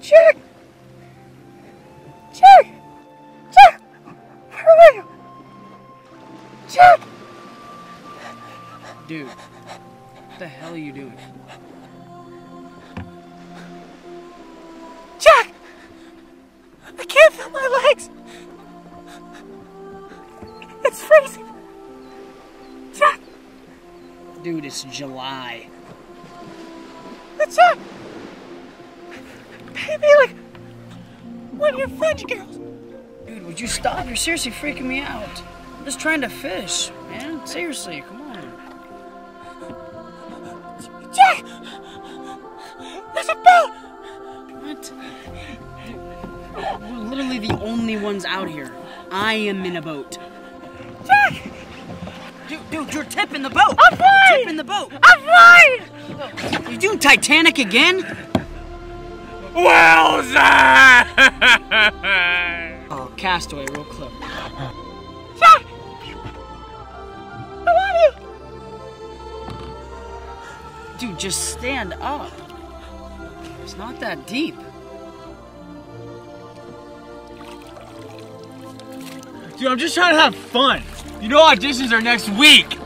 Jack! Jack! Jack! Where are you? Jack! Dude, what the hell are you doing? Jack! I can't feel my legs! It's freezing! Dude, it's July. Jack! Baby, like one of your French girls! Dude, would you stop? You're seriously freaking me out. I'm just trying to fish, man. Seriously, come on. Jack! There's a boat! What? We're literally the only ones out here. I am in a boat. Jack! Dude, dude, you're tipping the boat. I'm fine! You're tipping the boat. I'm fine! You doing Titanic again? Wowza! Oh, Castaway, real clip. Jack! I love you! Dude, just stand up. It's not that deep. Dude, I'm just trying to have fun. You know auditions are next week.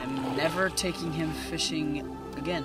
I'm never taking him fishing again.